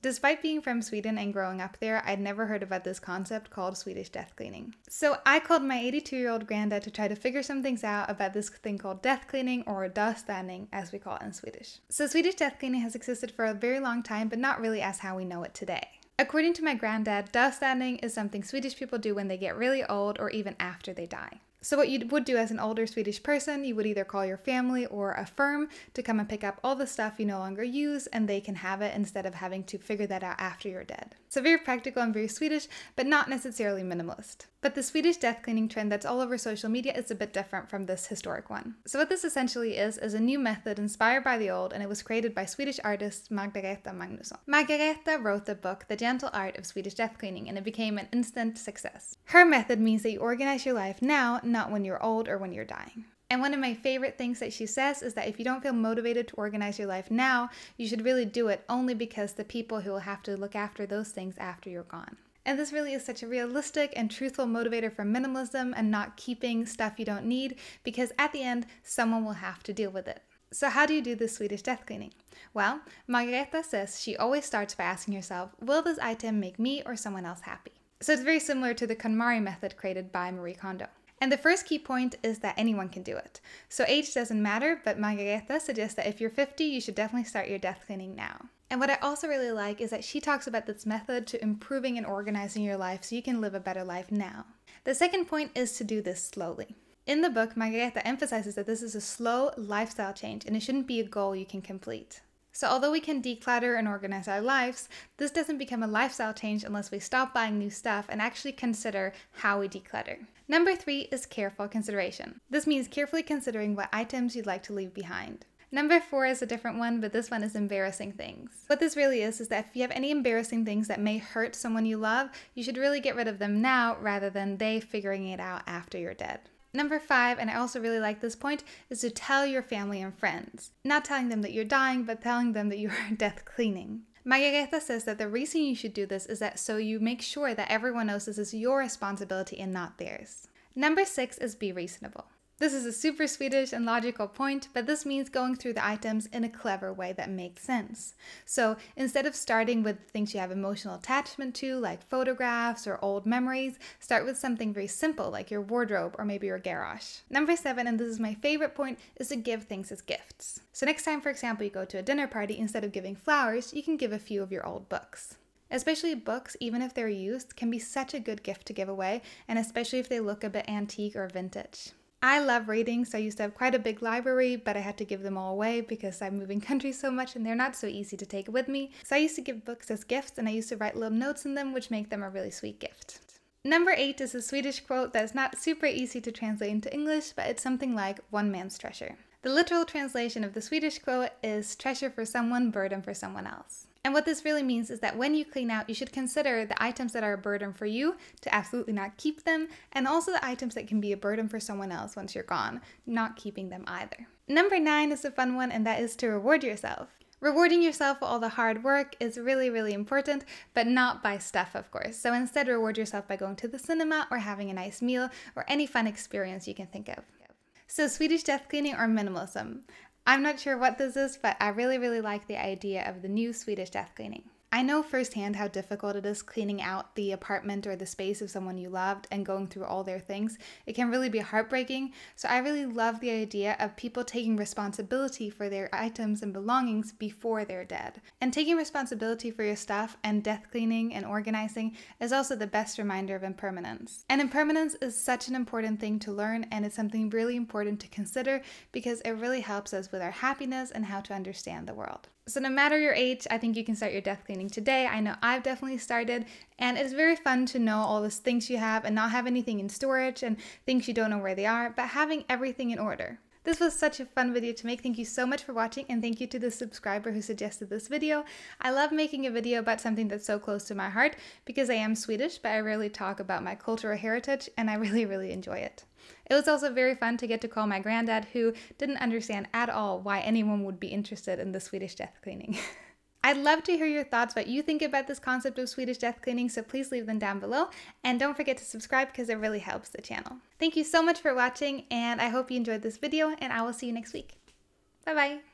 Despite being from Sweden and growing up there, I'd never heard about this concept called Swedish death cleaning. So I called my 82 year old granddad to try to figure some things out about this thing called death cleaning or dödsstädning as we call it in Swedish. So Swedish death cleaning has existed for a very long time, but not really as how we know it today. According to my granddad, dödsstädning is something Swedish people do when they get really old or even after they die. So, what you would do as an older Swedish person, you would either call your family or a firm to come and pick up all the stuff you no longer use and they can have it instead of having to figure that out after you're dead. So, very practical and very Swedish, but not necessarily minimalist. But the Swedish death cleaning trend that's all over social media is a bit different from this historic one. So, what this essentially is, is a new method inspired by the old, and it was created by Swedish artist Margareta Magnusson. Margareta wrote the book The Gentle Art of Swedish Death Cleaning, and it became an instant success. Her method means that you organize your life now, not when you're old or when you're dying. And one of my favorite things that she says is that if you don't feel motivated to organize your life now, you should really do it only because the people who will have to look after those things after you're gone. And this really is such a realistic and truthful motivator for minimalism and not keeping stuff you don't need because at the end, someone will have to deal with it. So, how do you do this Swedish death cleaning? Well, Margareta says she always starts by asking herself, Will this item make me or someone else happy? So, it's very similar to the KonMari method created by Marie Kondo. And the first key point is that anyone can do it. So age doesn't matter, but Margareta suggests that if you're 50, you should definitely start your death cleaning now. And what I also really like is that she talks about this method to improving and organizing your life so you can live a better life now. The second point is to do this slowly. In the book, Margareta emphasizes that this is a slow lifestyle change and it shouldn't be a goal you can complete. So, although we can declutter and organize our lives, this doesn't become a lifestyle change unless we stop buying new stuff and actually consider how we declutter. Number three is careful consideration. This means carefully considering what items you'd like to leave behind. Number four is a different one, but this one is embarrassing things. What this really is is that if you have any embarrassing things that may hurt someone you love, you should really get rid of them now rather than they figuring it out after you're dead. Number five, and I also really like this point, is to tell your family and friends. Not telling them that you're dying, but telling them that you are death cleaning. Margareta says that the reason you should do this is that so you make sure that everyone knows this is your responsibility and not theirs. Number six is be reasonable. This is a super Swedish and logical point, but this means going through the items in a clever way that makes sense. So instead of starting with things you have emotional attachment to, like photographs or old memories, start with something very simple, like your wardrobe or maybe your garage. Number seven, and this is my favorite point, is to give things as gifts. So next time, for example, you go to a dinner party, instead of giving flowers, you can give a few of your old books. Especially books, even if they're used, can be such a good gift to give away, and especially if they look a bit antique or vintage. I love reading, so I used to have quite a big library, but I had to give them all away because I'm moving countries so much and they're not so easy to take with me. So I used to give books as gifts and I used to write little notes in them, which make them a really sweet gift. Number eight is a Swedish quote that's not super easy to translate into English, but it's something like one man's treasure. The literal translation of the Swedish quote is treasure for someone, burden for someone else. And what this really means is that when you clean out, you should consider the items that are a burden for you to absolutely not keep them, and also the items that can be a burden for someone else once you're gone, not keeping them either. Number nine is a fun one, and that is to reward yourself. Rewarding yourself for all the hard work is really, really important, but not by stuff, of course. So instead, reward yourself by going to the cinema or having a nice meal or any fun experience you can think of. So, Swedish death cleaning or minimalism? I'm not sure what this is, but I really, really like the idea of the new Swedish death cleaning. I know firsthand how difficult it is cleaning out the apartment or the space of someone you loved and going through all their things. It can really be heartbreaking. So I really love the idea of people taking responsibility for their items and belongings before they're dead. And taking responsibility for your stuff and death cleaning and organizing is also the best reminder of impermanence. And impermanence is such an important thing to learn and it's something really important to consider because it really helps us with our happiness and how to understand the world. So, no matter your age, I think you can start your death cleaning today. I know I've definitely started, and it's very fun to know all the things you have and not have anything in storage and things you don't know where they are, but having everything in order. This was such a fun video to make. Thank you so much for watching and thank you to the subscriber who suggested this video. I love making a video about something that's so close to my heart because I am Swedish, but I rarely talk about my cultural heritage and I really, really enjoy it. It was also very fun to get to call my granddad, who didn't understand at all why anyone would be interested in the Swedish death cleaning. I'd love to hear your thoughts, what you think about this concept of Swedish death cleaning, so please leave them down below. And don't forget to subscribe because it really helps the channel. Thank you so much for watching, and I hope you enjoyed this video, and I will see you next week. Bye bye!